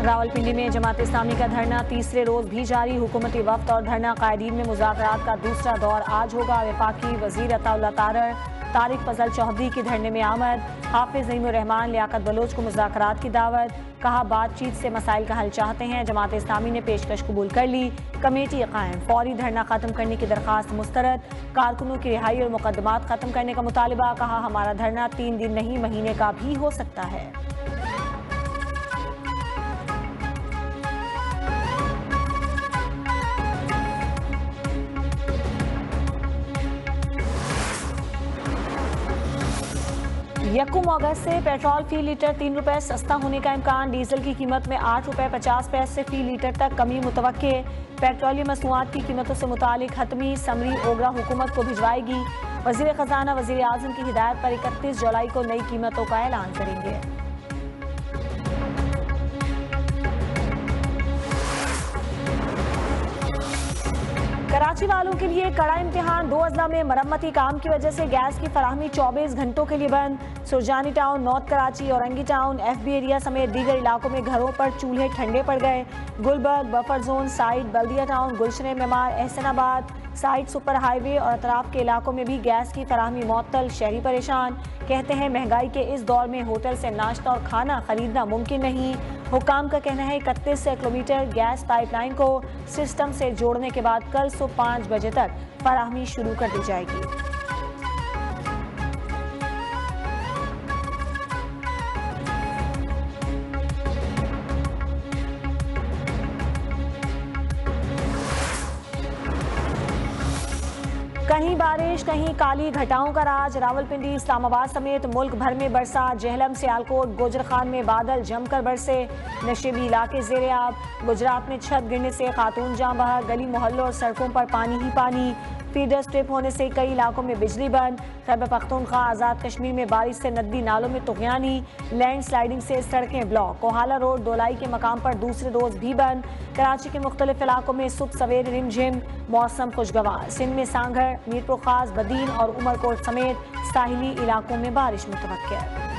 रावलपिंडी में जमात इस्लामी का धरना, तीसरे रोज भी जारी, हुकूमती वक्त और धरना कायदीन में मुजाकरात का दूसरा दौर आज होगा। विफाकी वज़ीर अताउल्ला तारर, तारिक फजल चौधरी की धरने में आमद। हाफिज रहमान लियाकत बलोच को मुजाकरात की दावत। कहा, बातचीत से मसाइल का हल चाहते हैं। जमात इस्लामी ने पेशकश कबूल कर ली। कमेटी कायम। फौरी धरना खत्म करने की दरखास्त मुस्तरद। कारकुनों की रिहाई और मुकदमात खत्म करने का मुतालबा। कहा, हमारा धरना तीन दिन नहीं, महीने का भी हो सकता है। यकुम अगस्त से पेट्रोल फ़ी लीटर तीन रुपए सस्ता होने का इम्कान। डीजल की कीमत में आठ रुपए पचास पैसे फ़ी लीटर तक कमी मुतव पेट्रोलियम मसनूआत की कीमतों से मुतालिक हतमी, समरी, ओगरा हुकूमत को भिजवाएगी। वज़ीर खजाना वज़ीर आज़म की हिदायत पर इकतीस जुलाई को नई कीमतों का ऐलान करेंगे। कराची वालों के लिए कड़ा इम्तिहान। दो अजला में मरम्मती काम की वजह से गैस की फराहमी 24 घंटों के लिए बंद। Surjani town, north Karachi, Orangi town, F B area समेत दीगर इलाकों में घरों पर चूल्हे ठंडे पड़ गए। Gulberg, buffer zone, side, Baldia town, Gulshan Maymar, Ahsanabad, side super highway और अतराफ के इलाकों में भी गैस की फराहमी मअतल शहरी परेशान। कहते हैं महँगाई के इस दौर में होटल से नाश्ता और खाना खरीदना मुमकिन नहीं। हुकाम का कहना है, इकतीस किलोमीटर गैस पाइपलाइन को सिस्टम से जोड़ने के बाद कल सुबह पाँच बजे तक फराहमी शुरू कर दी जाएगी। कहीं बारिश, कहीं काली घटाओं का राज। रावलपिंडी, इस्लामाबाद समेत मुल्क भर में बरसा। जहलम, सियालकोट गोजर खान में बादल जमकर बरसे। नशेबी इलाके जेर आब। गुजरात में छत गिरने से खातून जाम बहा। गली मोहल्लों और सड़कों पर पानी ही पानी। फीडर स्ट्रिप होने से कई इलाकों में बिजली बंद। खैबर पख्तूनख्वा, आज़ाद कश्मीर में बारिश से नदी नालों में तुगयानी लैंड स्लाइडिंग से सड़कें ब्लॉक। कोहाला रोड, दोलाई के मकाम पर दूसरे रोज भी बंद। कराची के मुख्तलिफ़ इलाकों में सुबह सवेरे रिमझिम मौसम खुशगवार। सिंध में सांगड़ मीरपुर, खास, बदीन और उमरकोट समेत साहिली इलाकों में बारिश मुतव